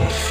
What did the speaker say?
Yeah.